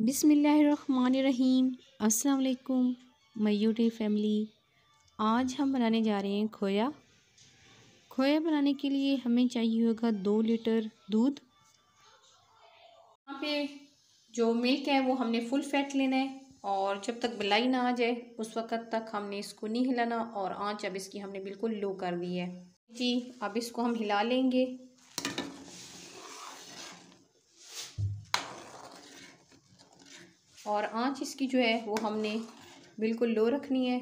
बिसमीम अस्सलाम मयूटी फैमिली। आज हम बनाने जा रहे हैं खोया। खोया बनाने के लिए हमें चाहिए होगा दो लीटर दूध। यहाँ पे जो मिल्क है वो हमने फुल फैट लेना है और जब तक बलाई ना आ जाए, उस वक़्त तक हमने इसको नहीं हिलाना और आँच अब इसकी हमने बिल्कुल लो कर दी है। जी, अब इसको हम हिला लेंगे। और आँच इसकी जो है वो हमने बिल्कुल लो रखनी है।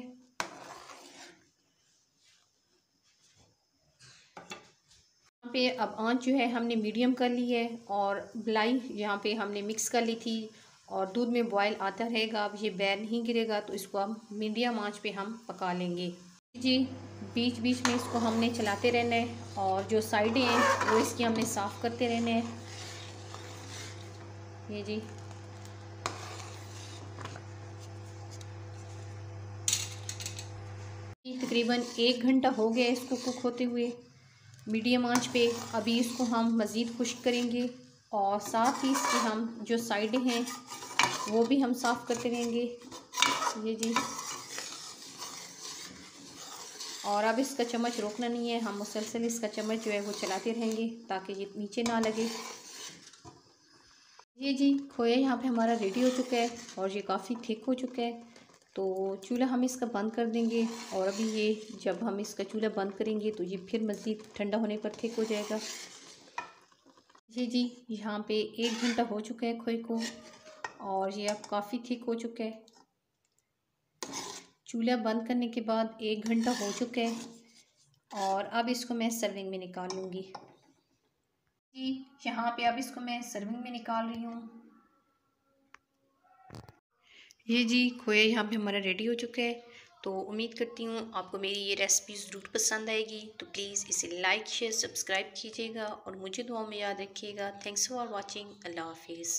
यहाँ पे अब आँच जो है हमने मीडियम कर ली है और बलाई यहाँ पे हमने मिक्स कर ली थी और दूध में बॉयल आता रहेगा। अब ये बैर नहीं गिरेगा तो इसको हम मीडियम आँच पे हम पका लेंगे। जी बीच बीच में इसको हमने चलाते रहना है और जो साइडें हैं वो इसकी हमने साफ़ करते रहने हैं। ये जी। तकरीबन एक घंटा हो गया इसको कुक होते हुए। मीडियम आँच पे अभी इसको हम मज़ीद खुश्क करेंगे और साथ ही इसकी हम जो साइडें हैं, वो भी हम साफ़ करते रहेंगे। ये जी। और अब इसका चम्मच रोकना नहीं है, हम मुसलसल इसका चम्मच जो है वो चलाते रहेंगे ताकि ये नीचे ना लगे। ये जी, खोया यहाँ पे हमारा रेडी हो चुका है और ये काफ़ी थिक हो चुका है। तो चूल्हा हम इसका बंद कर देंगे और अभी ये जब हम इसका चूल्हा बंद करेंगे तो ये फिर मज़ीद ठंडा होने पर ठीक हो जाएगा। जी जी, यहाँ पे एक घंटा हो चुका है खोए को और ये अब काफ़ी ठीक हो चुका है। चूल्हा बंद करने के बाद एक घंटा हो चुका है और अब इसको मैं सर्विंग में निकाल लूँगी। जी, यहाँ पे अब इसको मैं सर्विंग में निकाल रही हूँ। ये जी खोया यहाँ पे हमारा रेडी हो चुका है। तो उम्मीद करती हूँ आपको मेरी ये रेसिपी ज़रूर पसंद आएगी। तो प्लीज़ इसे लाइक शेयर सब्सक्राइब कीजिएगा और मुझे दुआ में याद रखिएगा। थैंक्स फॉर वॉचिंग अल्लाह हाफिज़।